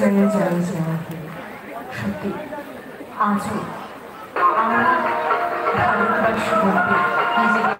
三一减一减二等？是 D。阿舅，阿妈，他们都是工，